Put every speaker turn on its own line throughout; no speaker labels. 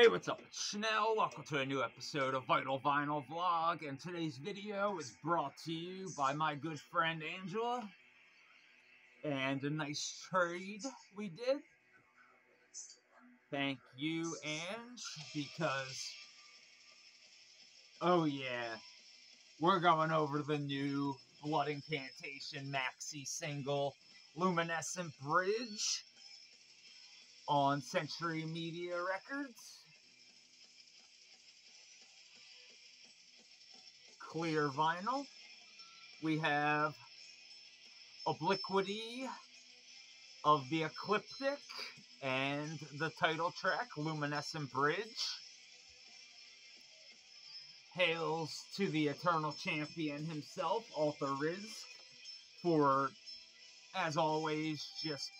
Hey, what's up? It's Chanel. Welcome to a new episode of Vital Vinyl Vlog. And today's video is brought to you by my good friend Angela. And a nice trade we did. Thank you, Ange, because... Oh, yeah. We're going over the new Blood Incantation maxi single, Luminescent Bridge on Century Media Records. Clear vinyl. We have Obliquity of the Ecliptic and the title track, Luminescent Bridge. Hails to the Eternal Champion himself, Arthur Rizk, for, as always, just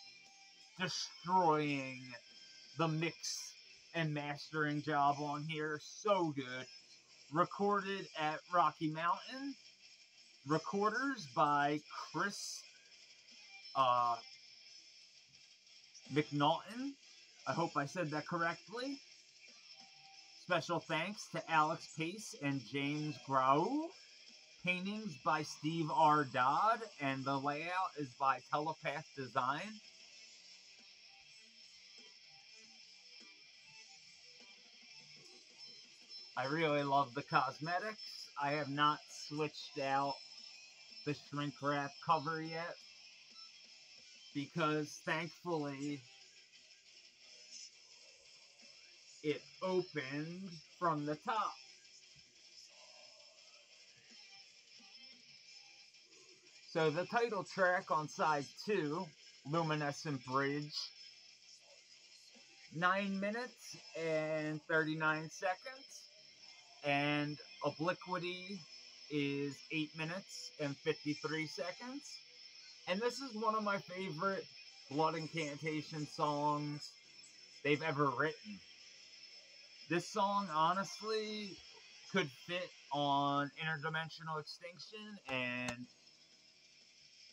destroying the mix and mastering job on here. So good. Recorded at Rocky Mountain. Recorders by Chris uh, McNaughton. I hope I said that correctly. Special thanks to Alex Pace and James Grau. Paintings by Steve R. Dodd, and the layout is by Telepath Design. I really love the cosmetics. I have not switched out the shrink wrap cover yet because thankfully it opened from the top. So the title track on side two, Luminescent Bridge, 9 minutes and 39 seconds and Obliquity is 8 minutes and 53 seconds. And this is one of my favorite Blood Incantation songs they've ever written. This song, honestly, could fit on Interdimensional Extinction, and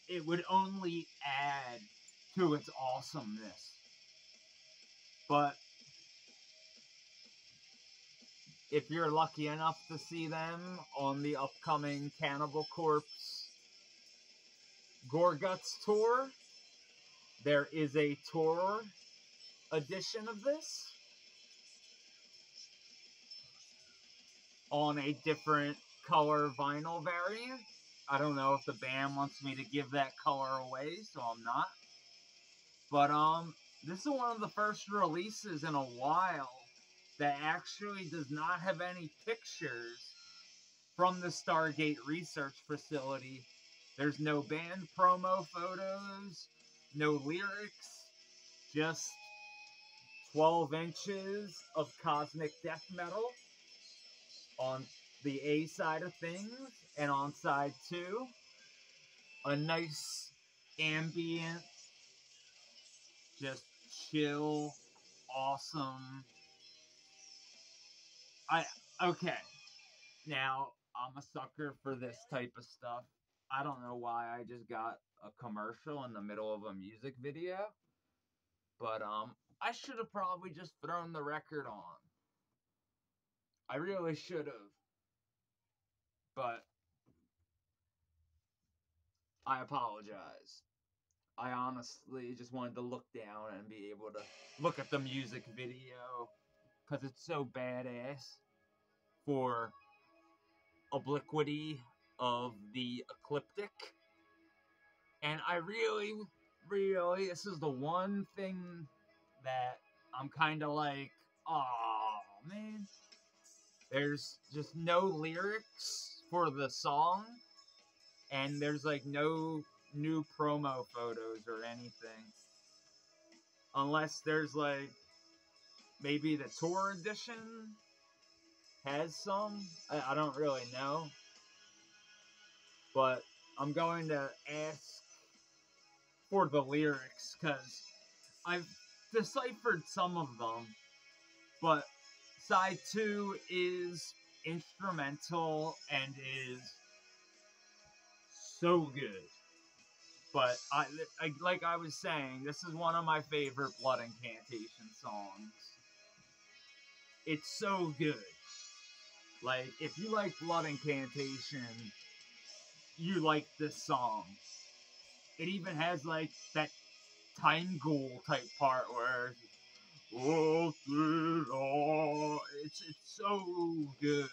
it would only add to its awesomeness. But if you're lucky enough to see them on the upcoming Cannibal Corpse Gorguts tour, there is a tour edition of this on a different color vinyl variant. I don't know if the band wants me to give that color away, so I'm not. But um, this is one of the first releases in a while that actually does not have any pictures from the Stargate Research Facility. There's no band promo photos, no lyrics, just 12 inches of cosmic death metal on the A side of things, and on side two, a nice ambient, just chill, awesome I okay. Now I'm a sucker for this type of stuff. I don't know why I just got a commercial in the middle of a music video, but um, I should have probably just thrown the record on. I really should have, but I apologize. I honestly just wanted to look down and be able to look at the music video because it's so badass for obliquity of the ecliptic. And I really, really, this is the one thing that I'm kind of like, oh man. There's just no lyrics for the song, and there's like no new promo photos or anything. Unless there's like maybe the tour edition has some. I, I don't really know. But I'm going to ask for the lyrics because I've deciphered some of them. But side two is instrumental and is so good. But I, I, like I was saying, this is one of my favorite Blood Incantation songs. It's so good. Like, if you like Blood Incantation, you like this song. It even has like that Timeghoul type part where it's it's so good.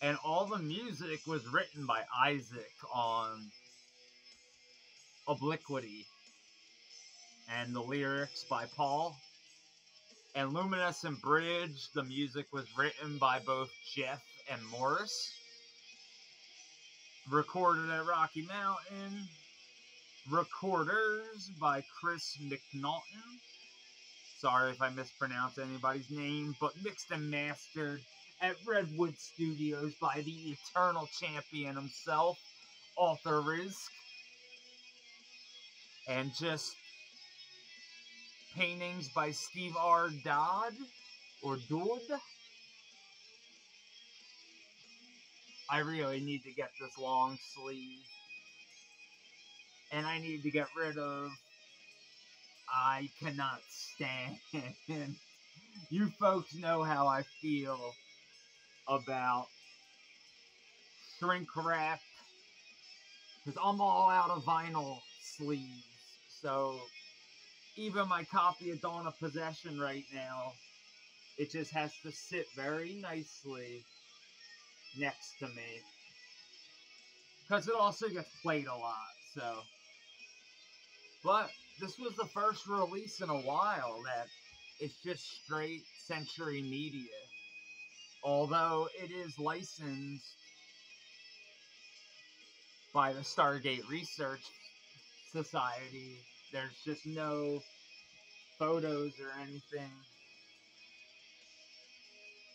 And all the music was written by Isaac on Obliquity. And the lyrics by Paul. And Luminescent Bridge, the music was written by both Jeff and Morris. Recorded at Rocky Mountain. Recorders by Chris McNaughton. Sorry if I mispronounce anybody's name, but mixed and mastered at Redwood Studios by the eternal champion himself, Arthur Rizk. And just paintings by Steve R. Dodd or Dodd. I really need to get this long sleeve. And I need to get rid of I cannot stand. you folks know how I feel about shrink wrap because I'm all out of vinyl sleeves. So even my copy of Dawn of Possession right now, it just has to sit very nicely next to me. Because it also gets played a lot, so. But this was the first release in a while that it's just straight Century Media although it is licensed by the Stargate Research Society, there's just no photos or anything.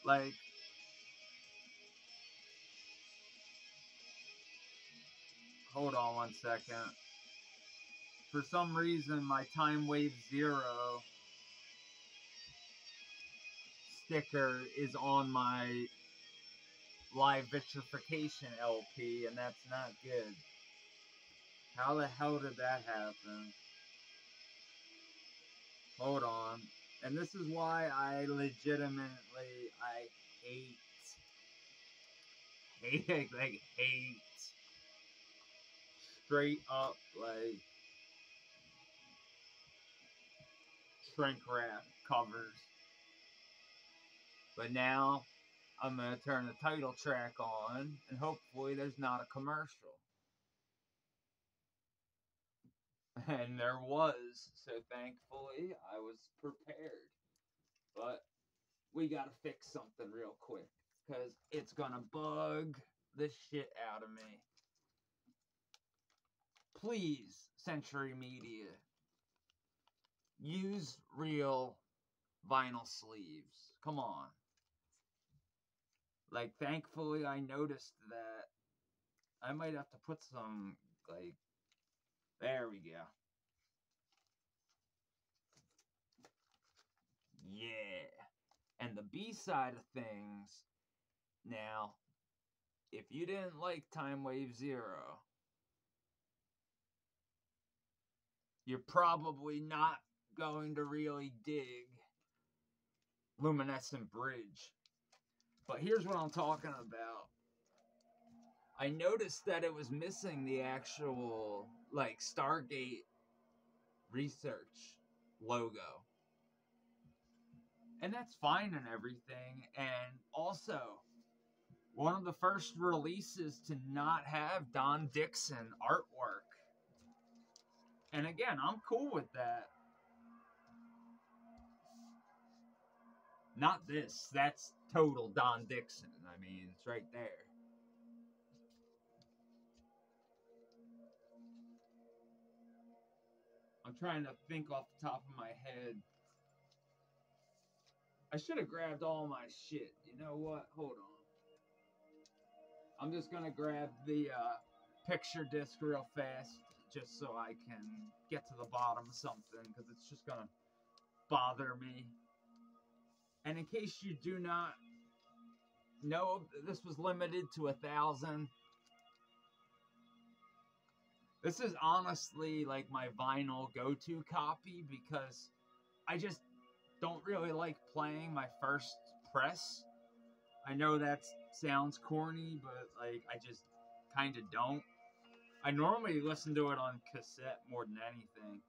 Like, hold on one second. For some reason, my Time Wave Zero sticker is on my live vitrification LP, and that's not good. How the hell did that happen? Hold on. And this is why I legitimately, I hate, hate, like, hate, straight up, like, shrink wrap covers. But now I'm to turn the title track on and hopefully there's not a commercial. And there was, so thankfully I was prepared. But we got to fix something real quick because it's going to bug the shit out of me. Please, Century Media, use real vinyl sleeves. Come on. Like, thankfully, I noticed that I might have to put some, like, there we go. Yeah. And the B side of things, now, if you didn't like Time Wave Zero, you're probably not going to really dig Luminescent Bridge. But here's what I'm talking about. I noticed that it was missing the actual like Stargate research logo. And that's fine and everything. And also, one of the first releases to not have Don Dixon artwork. And again, I'm cool with that. Not this. That's total Don Dixon. I mean, it's right there. I'm trying to think off the top of my head. I should have grabbed all my shit. You know what? Hold on. I'm just gonna grab the uh, picture disc real fast, just so I can get to the bottom of something, because it's just gonna bother me. And in case you do not know, this was limited to a thousand. This is honestly like my vinyl go to copy because I just don't really like playing my first press. I know that sounds corny, but like I just kind of don't. I normally listen to it on cassette more than anything.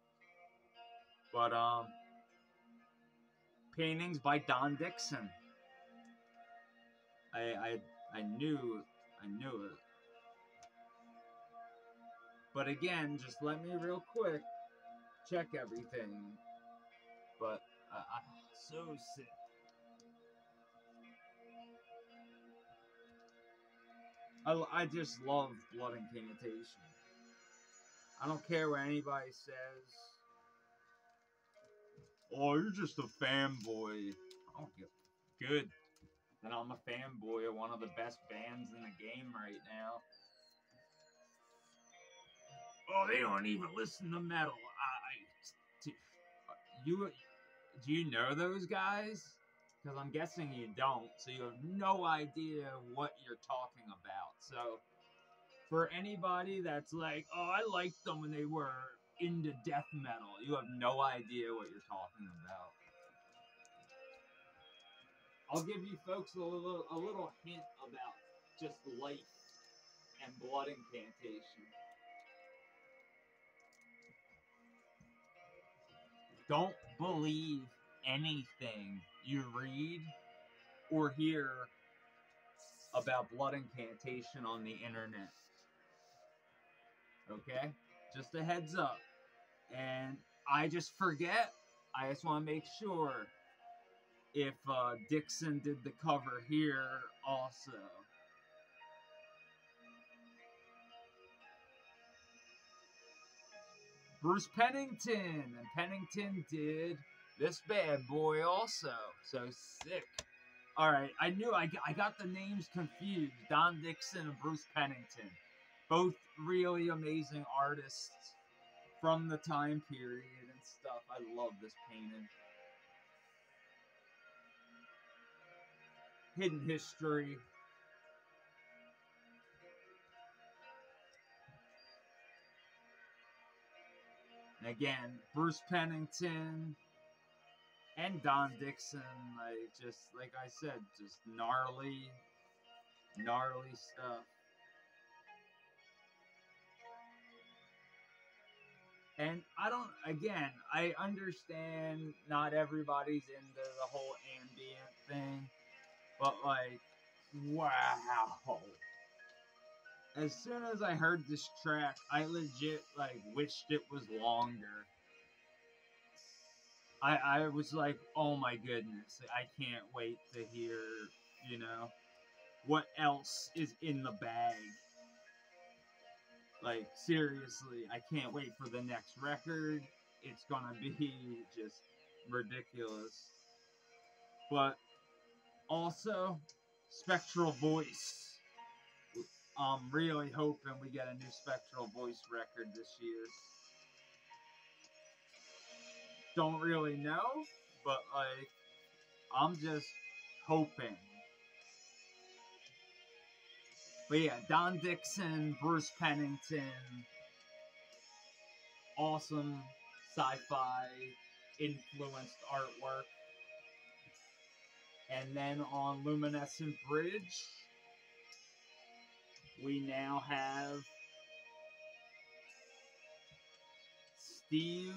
But um paintings by Don Dixon. I I I knew I knew it. But again, just let me real quick check everything. But I, I'm so sick. I, I just love blood incantation. I don't care what anybody says. Oh, you're just a fanboy. I don't get good. Then I'm a fanboy of one of the best bands in the game right now. Oh, they don't even listen to metal. I, you, do you know those guys? Because I'm guessing you don't, so you have no idea what you're talking about. So, for anybody that's like, oh, I liked them when they were into death metal, you have no idea what you're talking about. I'll give you folks a little, a little hint about just life and blood incantation. Don't believe anything you read or hear about blood incantation on the internet. Okay? Just a heads up. And I just forget. I just want to make sure if uh, Dixon did the cover here also. Bruce Pennington, and Pennington did this bad boy also. So sick. All right, I knew I, I got the names confused. Don Dixon and Bruce Pennington, both really amazing artists from the time period and stuff. I love this painting. Hidden history. Again, Bruce Pennington, and Don Dixon, like just like I said, just gnarly, gnarly stuff. And I don't, again, I understand not everybody's into the whole ambient thing, but like, wow. As soon as I heard this track, I legit like wished it was longer I, I was like, oh my goodness, I can't wait to hear, you know, what else is in the bag. Like, seriously, I can't wait for the next record. It's gonna be just ridiculous. But also, Spectral Voice. I'm really hoping we get a new Spectral Voice record this year don't really know, but like I'm just hoping. But yeah, Don Dixon, Bruce Pennington, awesome sci-fi influenced artwork. And then on Luminescent Bridge, we now have Steve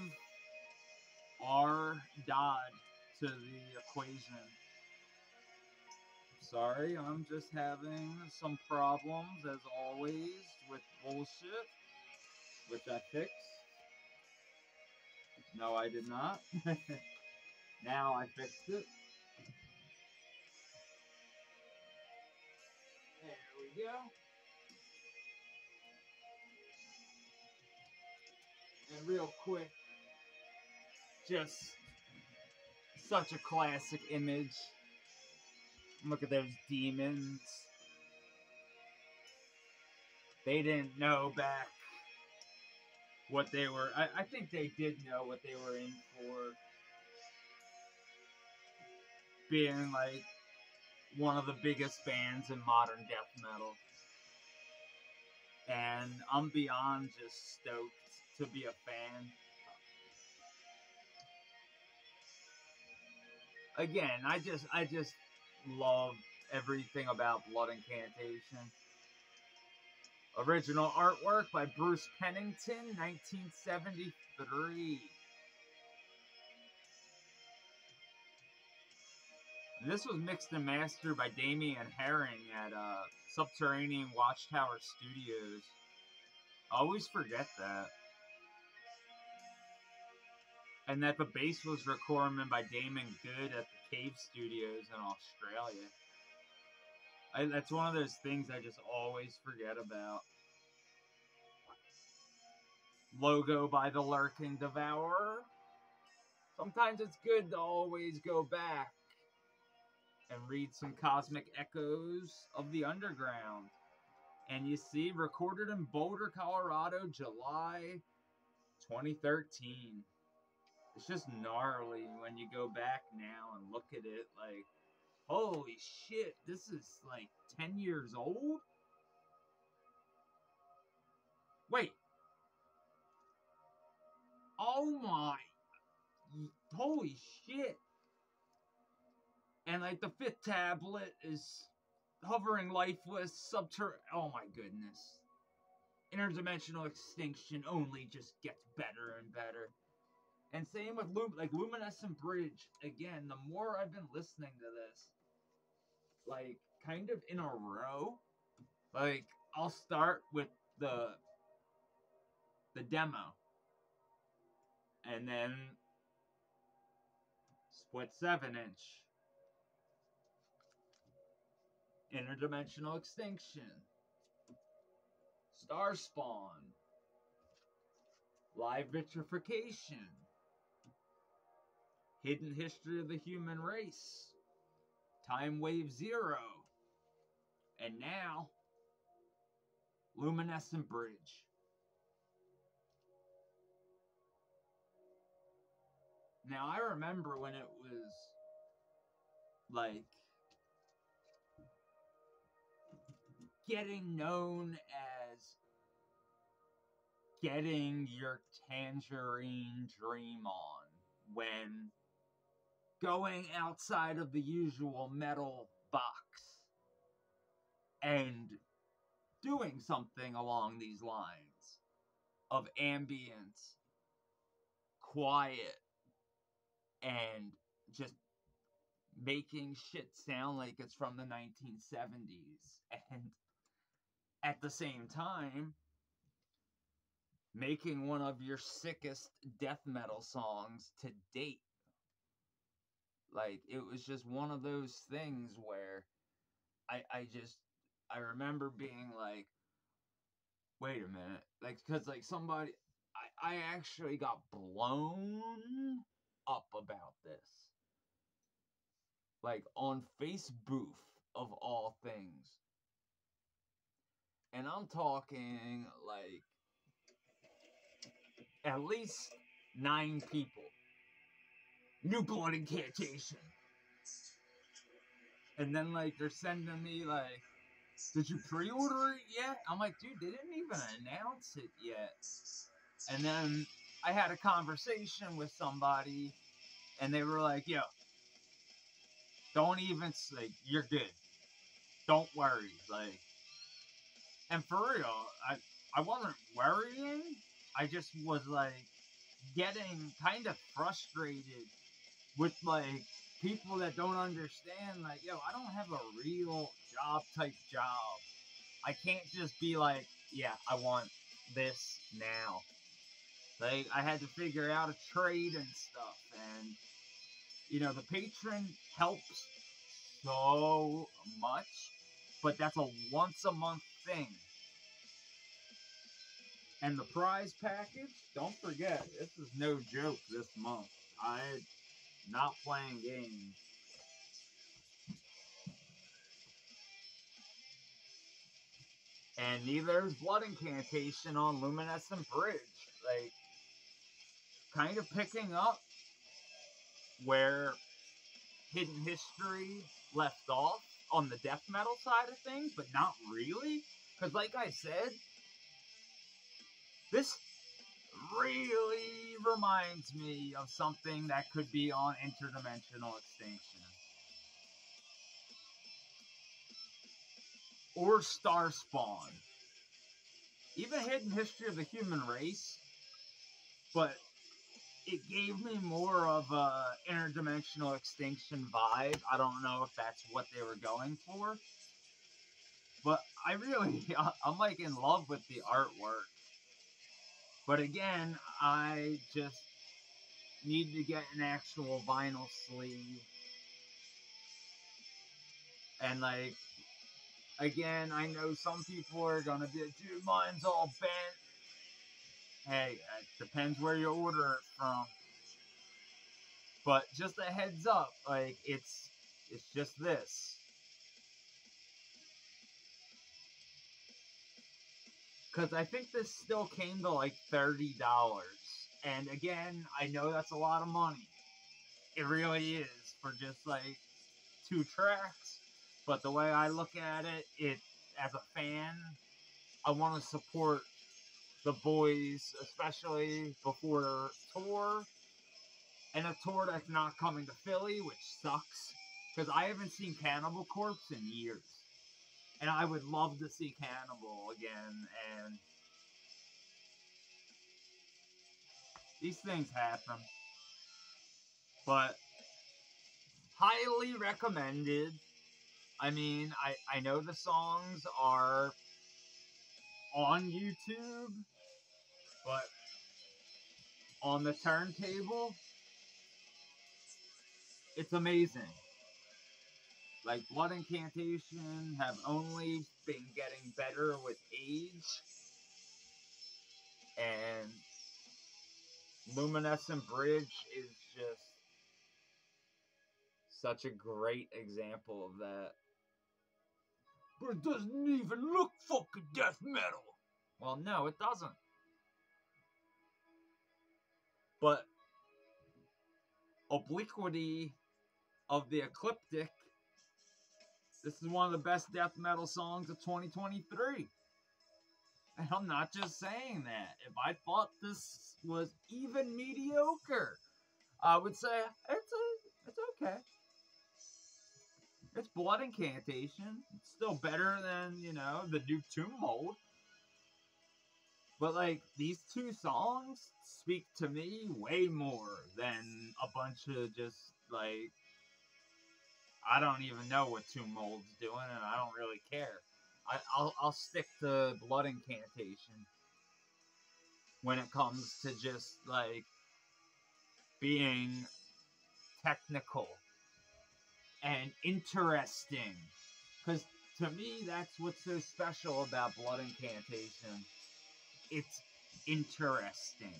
R Dodd to the equation. Sorry, I'm just having some problems as always with bullshit, which I fixed. No, I did not. now I fixed it. There we go. And real quick, just such a classic image. Look at those demons. They didn't know back what they were. I, I think they did know what they were in for. Being like one of the biggest bands in modern death metal. And I'm beyond just stoked to be a fan again, I just I just love everything about Blood Incantation. Original artwork by Bruce Pennington, 1973. This was mixed and mastered by Damian Herring at uh, Subterranean Watchtower Studios. Always forget that. And that the bass was recorded by Damon Good at the Cave Studios in Australia. I, that's one of those things I just always forget about. Logo by the Lurking Devourer. Sometimes it's good to always go back and read some cosmic echoes of the underground. And you see, recorded in Boulder, Colorado, July 2013. It's just gnarly when you go back now and look at it like, holy shit, this is like 10 years old? Wait. Oh my. Holy shit. And like the fifth tablet is hovering lifeless, subter. Oh my goodness. Interdimensional extinction only just gets better and better. And same with Lum- like Luminescent Bridge. Again, the more I've been listening to this, like kind of in a row, like I'll start with the the demo, and then split seven inch, interdimensional extinction, star spawn, live vitrification Hidden History of the Human Race, Time Wave Zero, and now Luminescent Bridge. Now I remember when it was like getting known as getting your tangerine dream on when going outside of the usual metal box and doing something along these lines of ambience, quiet, and just making shit sound like it's from the 1970s. And at the same time, making one of your sickest death metal songs to date like it was just one of those things where I I just I remember being like, wait a minute, like because like somebody I I actually got blown up about this, like on Facebook of all things, and I'm talking like at least nine people new blood incantation. And then like they're sending me like, did you pre-order it yet? I'm like, dude, they didn't even announce it yet. And then I had a conversation with somebody, and they were like, yo, don't even like you're good. Don't worry, like. And for real, I I wasn't worrying. I just was like getting kind of frustrated with like people that don't understand, like, yo, I don't have a real job type job. I can't just be like, yeah, I want this now. Like, I had to figure out a trade and stuff. And, you know, the patron helps so much, but that's a once a month thing. And the prize package, don't forget, this is no joke this month. I not playing games. And neither is Blood Incantation on Luminescent Bridge. Like, kind of picking up where Hidden History left off on the death metal side of things, but not really. Because, like I said, this really reminds me of something that could be on interdimensional extinction. Or Star Spawn. Even Hidden History of the Human Race. But it gave me more of a interdimensional extinction vibe. I don't know if that's what they were going for. But I really, I'm like in love with the artwork. But again, I just need to get an actual vinyl sleeve. And like, again, I know some people are gonna be, dude, mine's all bent. Hey, it depends where you order it from. But just a heads up, like it's it's just this. Cause I think this still came to like thirty dollars. And again, I know that's a lot of money. It really is for just like two tracks. But the way I look at it, it as a fan, I want to support the boys, especially before tour, and a tour that's not coming to Philly, which sucks because I haven't seen Cannibal Corpse in years, and I would love to see Cannibal again. And these things happen, but highly recommended. I mean, I I know the songs are on YouTube, but on the turntable, it's amazing. Like Blood Incantation have only been getting better with age. And Luminescent Bridge is just such a great example of that. But it doesn't even look fucking death metal. Well, no, it doesn't. But Obliquity of the Ecliptic, this is one of the best death metal songs of 2023. And I'm not just saying that. If I thought this was even mediocre, I would say it's a, it's okay. It's Blood Incantation. It's still better than, you know, the Duke Tomb Mold. But, like, these two songs speak to me way more than a bunch of just, like, I don't even know what Tomb Mold's doing, and I don't really care. I, I'll, I'll stick to Blood Incantation when it comes to just, like, being technical and interesting. Because to me, that's what's so special about Blood Incantation. It's interesting.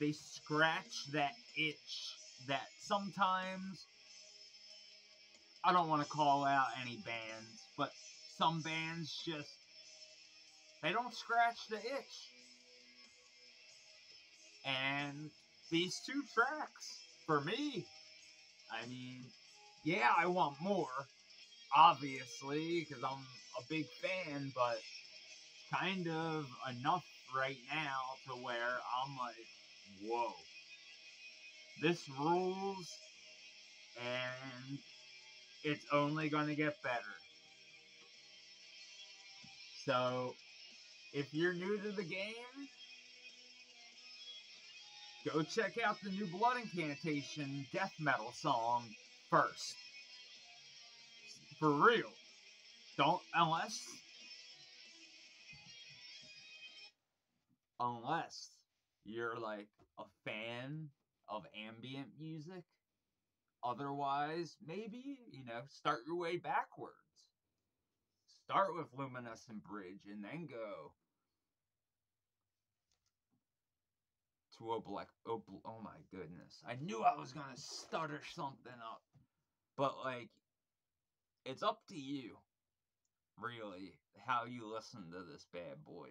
They scratch that itch that sometimes I don't want to call out any bands, but some bands just they don't scratch the itch. And these two tracks, for me, I mean, yeah, I want more, obviously, because I'm a big fan, but kind of enough right now to where I'm like, whoa, this rules, and it's only going to get better. So, if you're new to the game, go check out the new Blood Incantation death metal song first. For real. Don't, unless, unless you're like a fan of ambient music. Otherwise, maybe, you know, start your way backwards. Start with Luminescent Bridge and then go to a black oh, my goodness i knew i was gonna stutter something up but like it's up to you really how you listen to this bad boy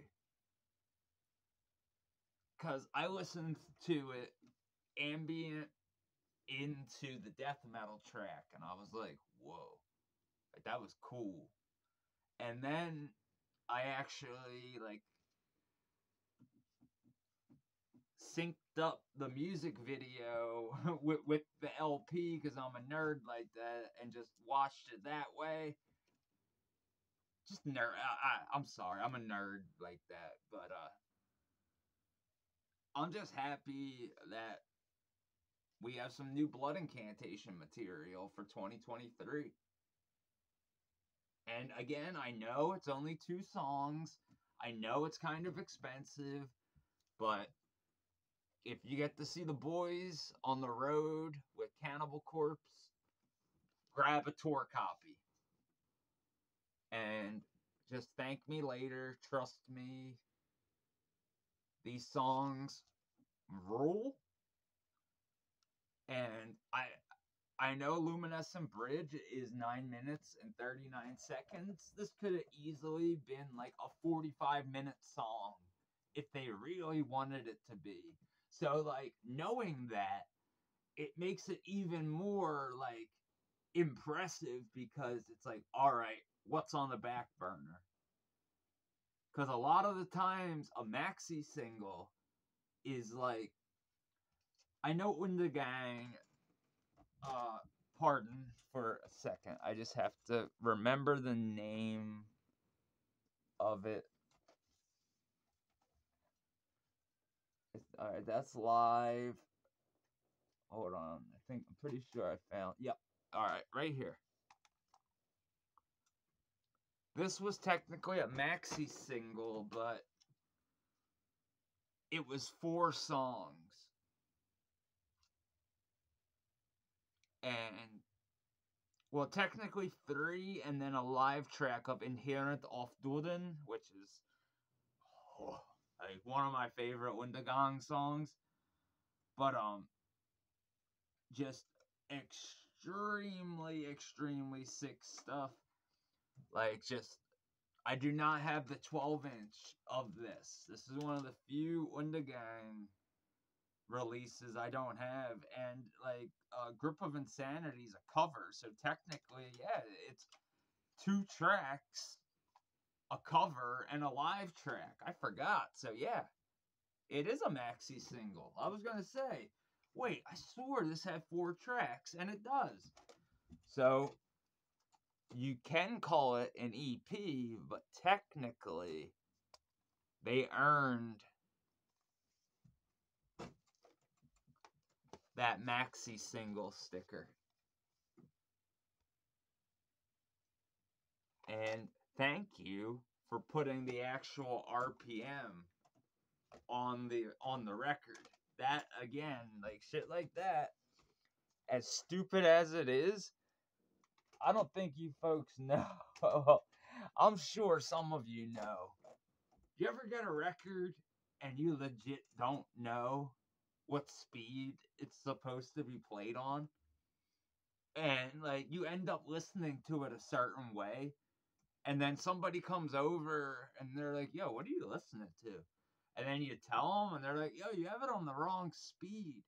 because i listened to it ambient into the death metal track and i was like whoa like that was cool and then i actually like synced up the music video with, with the LP because I'm a nerd like that and just watched it that way. Just nerd. I, I, I'm sorry, I'm a nerd like that, but uh, I'm just happy that we have some new blood incantation material for 2023. And again, I know it's only two songs. I know it's kind of expensive, but if you get to see the boys on the road with Cannibal Corpse, grab a tour copy. And just thank me later. Trust me. These songs rule. And I I know Luminescent Bridge is 9 minutes and 39 seconds. This could have easily been like a 45 minute song if they really wanted it to be. So like knowing that it makes it even more like impressive because it's like all right, what's on the back burner? Cuz a lot of the times a maxi single is like I know when the gang uh pardon for a second. I just have to remember the name of it. All right, that's live. Hold on. I think I'm pretty sure I found. Yep. All right, right here. This was technically a maxi single, but it was four songs. And well, technically three, and then a live track of Inherent Off Duden, which is oh, like one of my favorite Undergang songs. But um just extremely, extremely sick stuff. Like just I do not have the 12 inch of this. This is one of the few Undergang releases I don't have, and like uh, Grip of Insanity is a cover, so technically, yeah, it's two tracks, a cover, and a live track. I forgot, so yeah, it is a maxi single. I was gonna say, wait, I swore this had four tracks, and it does. So you can call it an EP, but technically, they earned that maxi single sticker. And thank you for putting the actual RPM on the on the record. That again, like shit like that, as stupid as it is, I don't think you folks know. I'm sure some of you know. You ever get a record and you legit don't know what speed it's supposed to be played on. And like you end up listening to it a certain way. And then somebody comes over and they're like, yo, what are you listening to? And then you tell them and they're like, yo, you have it on the wrong speed.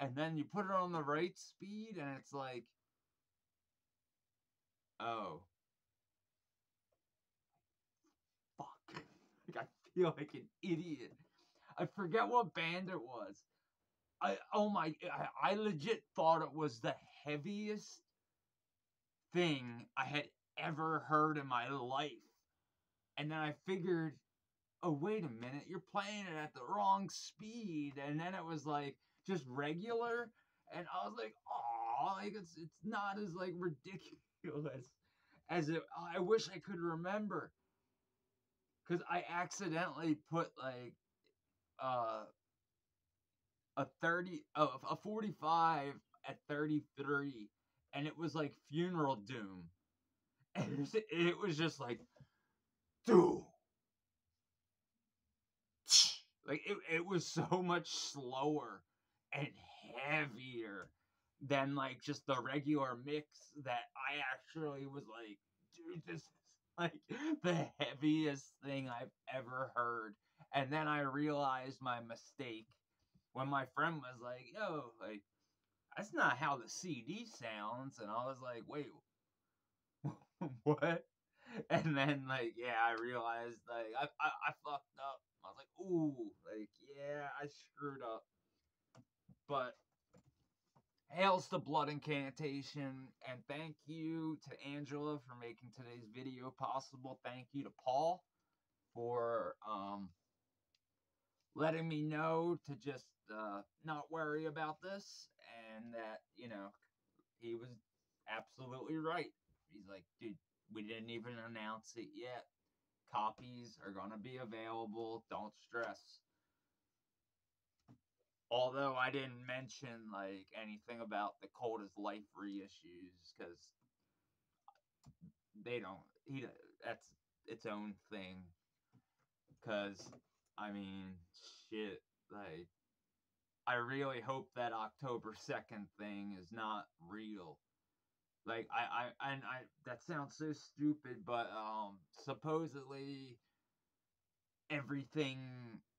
And then you put it on the right speed and it's like, oh. Fuck. Like I feel like an idiot. I forget what band it was. I oh my I, I legit thought it was the heaviest thing I had ever heard in my life. And then I figured, oh wait a minute, you're playing it at the wrong speed. And then it was like just regular. And I was like, oh, like it's it's not as like ridiculous as it I wish I could remember. Cause I accidentally put like uh a 30 uh, a 45 at 33 and it was like funeral doom. And it was, just like dude like it, it was so much slower and heavier than like just the regular mix that I actually was like dude this is like the heaviest thing I've ever heard and then I realized my mistake when my friend was like, "Yo, like that's not how the CD sounds," and I was like, "Wait, what?" And then like, yeah, I realized like I I, I fucked up. I was like, ooh, like, yeah, I screwed up. But hails to Blood Incantation, and thank you to Angela for making today's video possible. Thank you to Paul for um, letting me know to just uh, not worry about this, and that, you know, he was absolutely right. He's like, dude, we didn't even announce it yet. Copies are going to be available. Don't stress. Although I didn't mention like anything about the Cold as Life reissues because they don't. He that's its own thing. Because I mean, shit. Like, I really hope that October second thing is not real. Like I, I and I that sounds so stupid, but um supposedly everything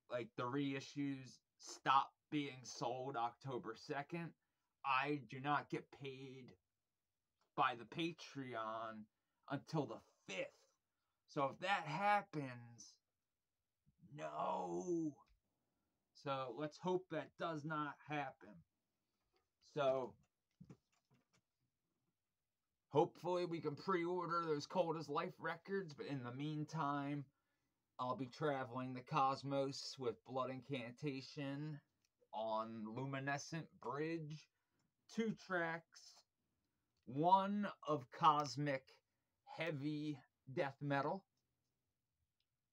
like the reissues stop being sold October 2nd. I do not get paid by the Patreon until the 5th. So if that happens, no. So let's hope that does not happen. So Hopefully, we can pre order those Cold as Life records, but in the meantime, I'll be traveling the cosmos with Blood Incantation on Luminescent Bridge. Two tracks, one of cosmic heavy death metal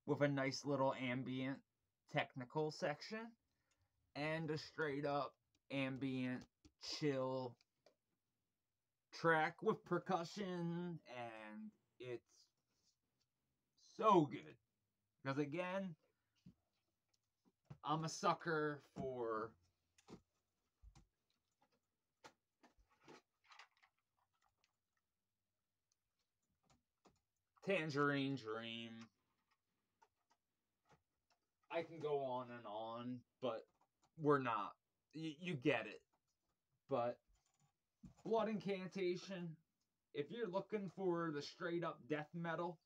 with a nice little ambient technical section, and a straight up ambient chill track with percussion, and it's so good. Because again, I'm a sucker for Tangerine Dream. I can go on and on, but we're not. Y- you get it. But Blood Incantation, if you're looking for the straight up death metal,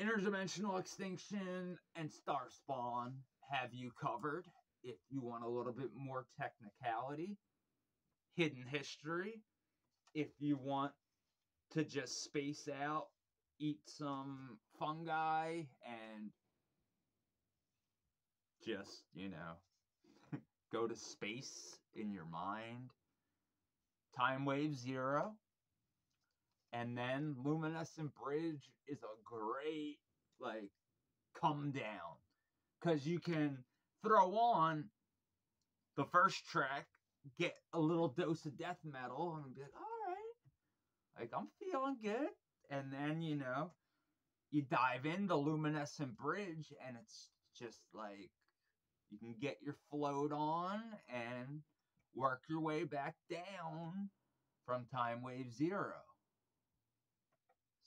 Interdimensional Extinction and Starspawn have you covered. If you want a little bit more technicality, Hidden History, if you want to just space out, eat some fungi, and just, you know, go to space in your mind Timewave Zero. And then Luminescent Bridge is a great, like, come down. Because you can throw on the first track, get a little dose of death metal, and be like, all right, like, I'm feeling good. And then, you know, you dive in into Luminescent Bridge, and it's just like, you can get your float on and work your way back down from timewave zero.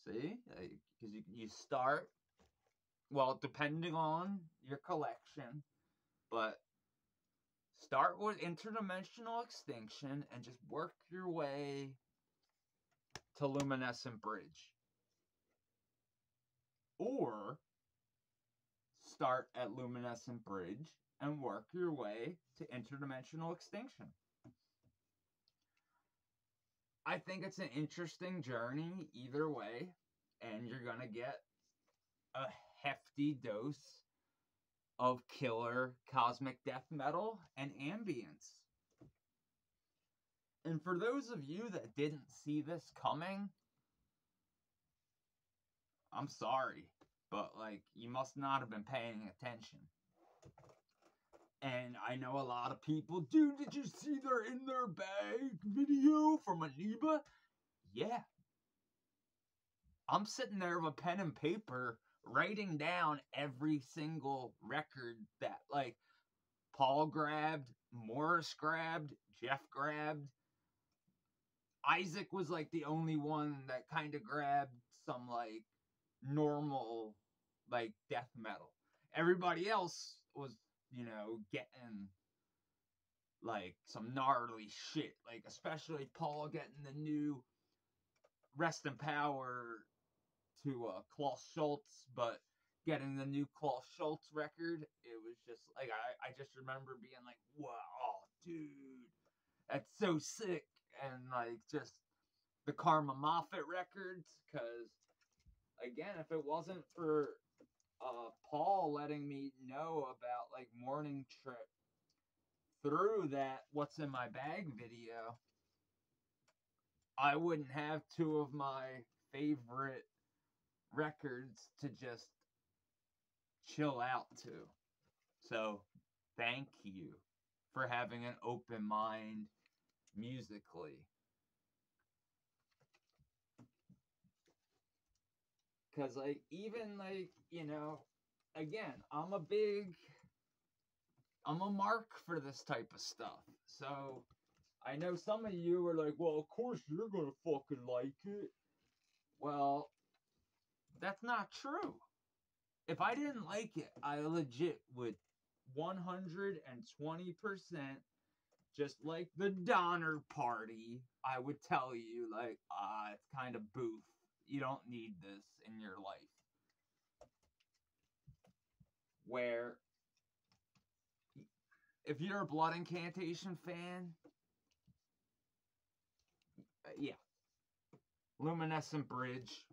See? Because you, you start, well, depending on your collection, but start with interdimensional extinction and just work your way to luminescent bridge. Or start at luminescent bridge and work your way to interdimensional extinction. I think it's an interesting journey either way, and you're going to get a hefty dose of killer cosmic death metal and ambience. And for those of you that didn't see this coming, I'm sorry, but like you must not have been paying attention. And I know a lot of people, dude, did you see their in their bag video from Amoeba? Yeah. I'm sitting there with a pen and paper writing down every single record that like Paul grabbed, Morris grabbed, Jeff grabbed. Isaac was like the only one that kind of grabbed some like normal like death metal. Everybody else was you know, getting like some gnarly shit. Like especially Paul getting the new rest in power to uh, Klaus Schultz, but getting the new Klaus Schultz record, it was just like I, I just remember being like, wow, dude, that's so sick. And like just the Karma Moffett records, because again, if it wasn't for uh, Paul letting me know about like Morning Trip through that What's in My Bag video, I wouldn't have two of my favorite records to just chill out to. So, thank you for having an open mind musically. Cause like even like, you know, again, I'm a big I'm a mark for this type of stuff. So I know some of you are like, well, of course you're gonna fucking like it. Well, that's not true. If I didn't like it, I legit would 120%, just like the Donner Party, I would tell you, like, ah, it's kind of boof. You don't need this in your life. Where, if you're a Blood Incantation fan, uh, yeah. Luminescent Bridge.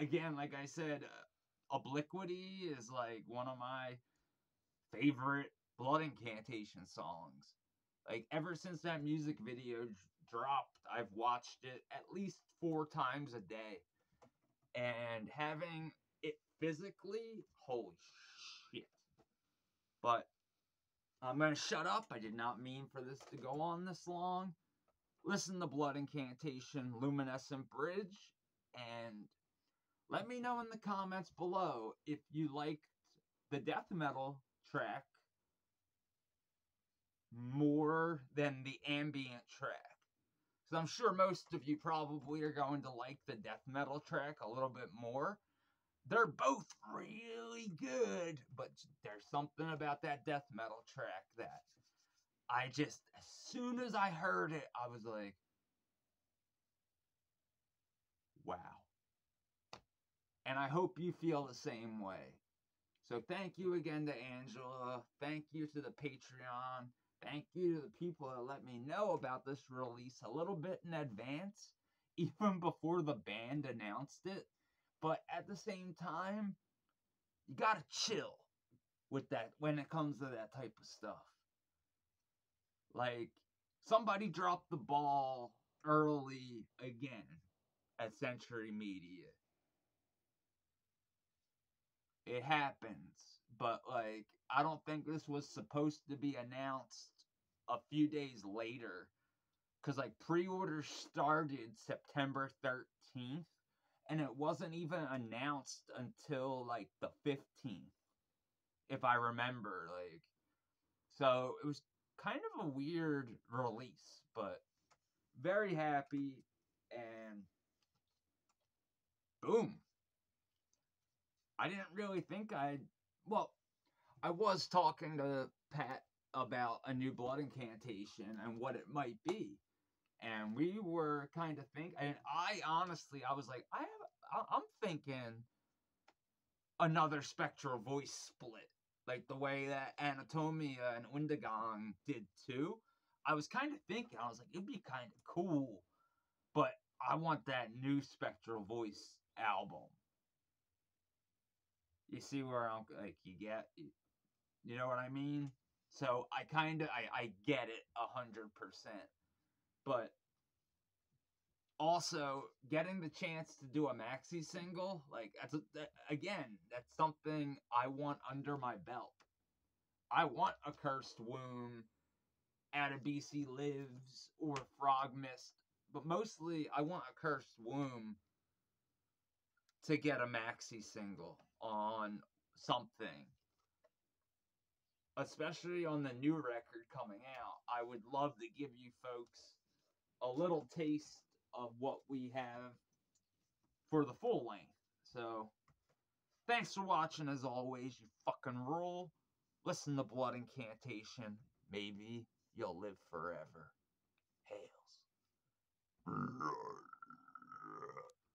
Again, like I said, uh, Obliquity is like one of my favorite Blood Incantation songs. Like, ever since that music video dropped, I've watched it at least four times a day. And having it physically, holy shit. But I'm going to shut up. I did not mean for this to go on this long. Listen to Blood Incantation Luminescent Bridge and let me know in the comments below if you liked the death metal track more than the ambient track. Because I'm sure most of you probably are going to like the death metal track a little bit more. They're both really good, but there's something about that death metal track that I just, as soon as I heard it, I was like, wow. And I hope you feel the same way. So thank you again to Angela. Thank you to the Patreon. Thank you to the people that let me know about this release a little bit in advance, even before the band announced it. But at the same time, you gotta chill with that when it comes to that type of stuff. Like, somebody dropped the ball early again at Century Media. It happens, but like, I don't think this was supposed to be announced a few days later. Because, like, pre orders started September 13th and it wasn't even announced until like the 15th if i remember like so it was kind of a weird release but very happy and boom i didn't really think i'd well i was talking to pat about a new blood incantation and what it might be and we were kind of thinking, and i honestly i was like i have I'm thinking another spectral voice split, like the way that Anatomia and Undergang did too. I was kind of thinking, I was like, it'd be kind of cool, but I want that new spectral voice album. You see where I'm like, you get, you know what I mean? So I kind of, I, I get it a hundred percent, but also getting the chance to do a maxi single like that's a, that, again that's something i want under my belt. I want a cursed womb out of bc lives or frog mist but mostly i want a cursed womb to get a maxi single on something especially on the new record coming out i would love to give you folks a little taste of what we have for the full length. So, thanks for watching as always, you fucking rule. Listen to Blood Incantation. Maybe you'll live forever. Hails.